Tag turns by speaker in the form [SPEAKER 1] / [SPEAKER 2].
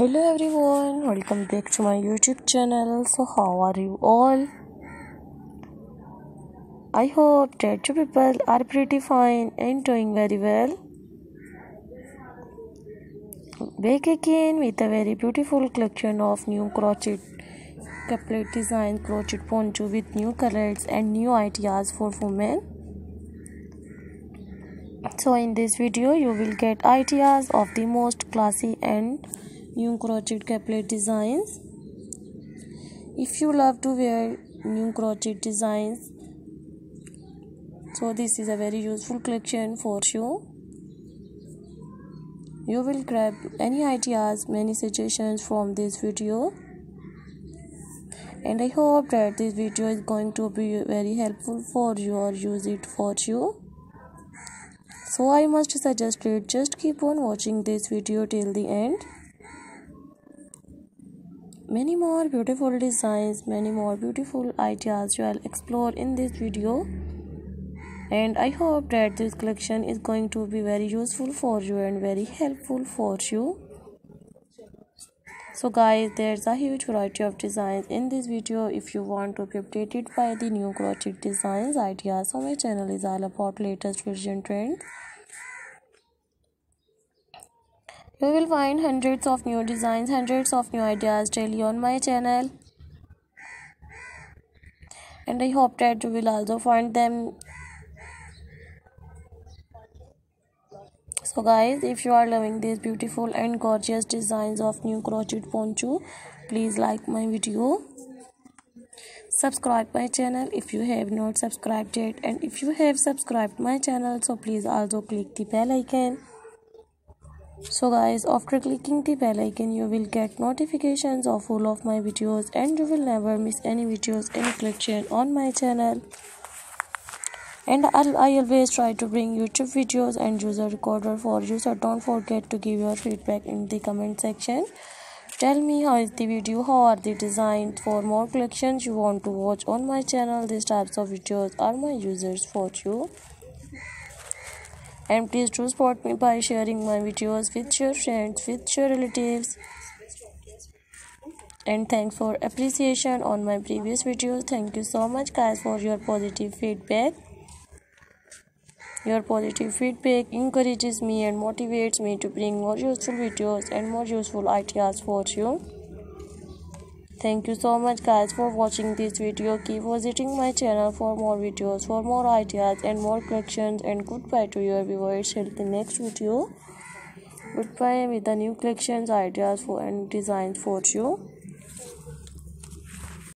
[SPEAKER 1] hello everyone welcome back to my youtube channel. So how are you all? I hope that you people are pretty fine and doing very well. Back again with a very beautiful collection of new crochet caplet design crochet poncho with new colors and new ideas for women. So in this video you will get ideas of the most classy and new crochet caplet designs. If you love to wear new crochet designs so this is a very useful collection for you. You will grab any ideas many suggestions from this video. And i hope that this video is going to be very helpful for you or use it for you. So i must suggest it just keep on watching this video till the end many more beautiful designs many more beautiful ideas you will explore in this video. And i hope that this collection is going to be very useful for you and very helpful for you. So guys there's a huge variety of designs in this video. If you want to be updated by the new crochet designs ideas on my channel is all about latest fashion trends You will find hundreds of new designs, hundreds of new ideas daily on my channel. And I hope that you will also find them. So guys, if you are loving these beautiful and gorgeous designs of new crochet poncho, please like my video. Subscribe my channel if you have not subscribed yet and if you have subscribed my channel so please also click the bell icon so guys after clicking the bell icon you will get notifications of all of my videos and you will never miss any videos any collection on my channel. And I'll, i always try to bring youtube videos and user recorder for you so don't forget to give your feedback in the comment section. Tell me how is the video how are the designs for more collections you want to watch on my channel these types of videos are my users for you and please do support me by sharing my videos with your friends with your relatives. And thanks for appreciation on my previous videos thank you so much guys for your positive feedback. Your positive feedback encourages me and motivates me to bring more useful videos and more useful ideas for you thank you so much guys for watching this video. Keep visiting my channel for more videos for more ideas and more collections and goodbye to your viewers till the next video. Goodbye with the new collections ideas for and designs for you